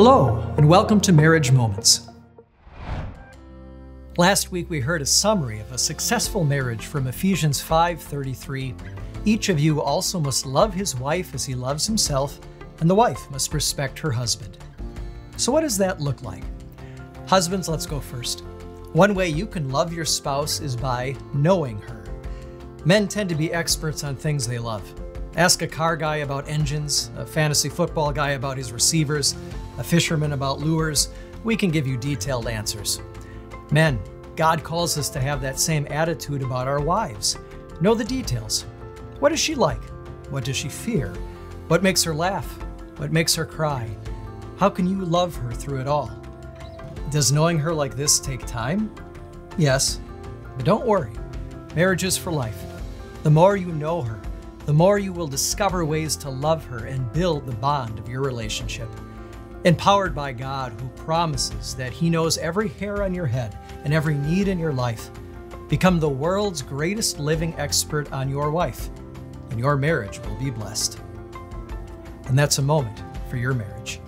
Hello, and welcome to Marriage Moments. Last week we heard a summary of a successful marriage from Ephesians 5:33. Each of you also must love his wife as he loves himself, and the wife must respect her husband. So what does that look like? Husbands, let's go first. One way you can love your spouse is by knowing her. Men tend to be experts on things they love. Ask a car guy about engines, a fantasy football guy about his receivers, a fisherman about lures. We can give you detailed answers. Men, God calls us to have that same attitude about our wives. Know the details. What is she like? What does she fear? What makes her laugh? What makes her cry? How can you love her through it all? Does knowing her like this take time? Yes, but don't worry. Marriage is for life. The more you know her, the more you will discover ways to love her and build the bond of your relationship. Empowered by God, who promises that He knows every hair on your head and every need in your life, become the world's greatest living expert on your wife, and your marriage will be blessed. And that's a moment for your marriage.